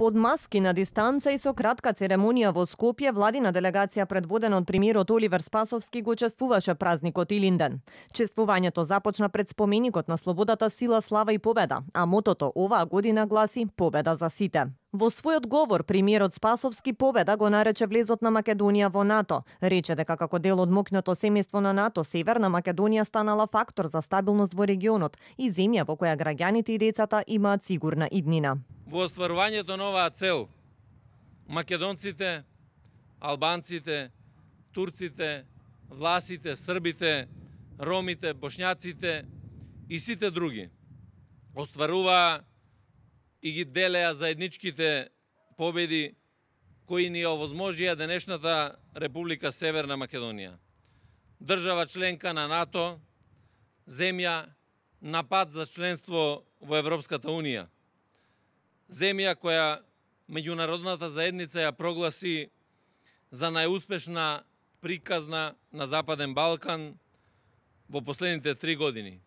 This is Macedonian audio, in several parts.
Под маски на дистанца и со кратка церемонија во Скопје, владина делегација предводена од премиерот Оливер Спасовски го чествуваше празникот Илинден. Чествувањето започна пред споменикот на слободата, сила, слава и победа, а мотото оваа година гласи Победа за сите. Во својот говор, премиерот Спасовски победа го нарече влезот на Македонија во НАТО. Рече дека како дел од мокното семејство на НАТО, Северна Македонија станала фактор за стабилност во регионот и земја во која граѓаните и децата имаат сигурна иднина. Во остварувањето на оваа цел, македонците, албанците, турците, власите, србите, ромите, бошњаците и сите други. Остваруваа и ги делеа заедничките победи кои ни овозможија денешната Република Северна Македонија. Држава членка на НАТО, земја на пат за членство во Европската Унија земја која меѓународната заедница ја прогласи за најуспешна приказна на Западен Балкан во последните три години.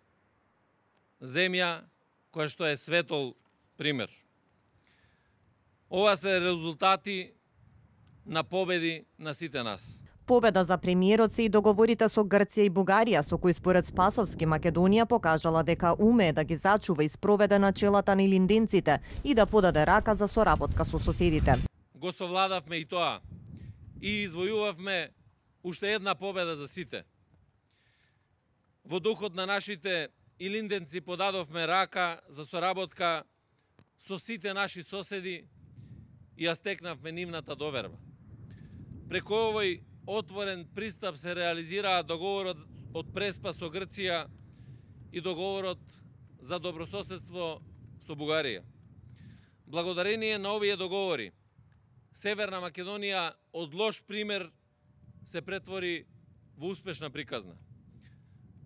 Земја која што е светол пример. Ова се резултати на победи на сите нас. Победа за премиерот се и договорите со Грција и Бугарија, со кои според Спасовски Македонија покажала дека умее да ги зачува и спроведе начелата на илинденците и да подаде рака за соработка со соседите. Го совладавме и тоа. И извојувавме уште една победа за сите. Во духот на нашите илинденци подадовме рака за соработка со сите наши соседи и ја стекнавме нивната доверба. Преку овој отворен пристап се реализираа договорот од Преспа со Грција и договорот за добрососедство со Бугарија. Благодарение на овие договори, Северна Македонија од лош пример се претвори во успешна приказна.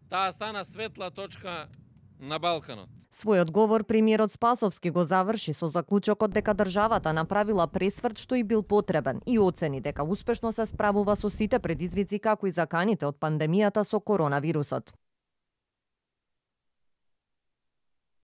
Таа стана светла точка на Балканот. Својот говор премиерот Спасовски го заврши со заклучокот дека државата направила пресврт што и бил потребен и оцени дека успешно се справува со сите предизвици како и заканите од пандемијата со коронавирусот.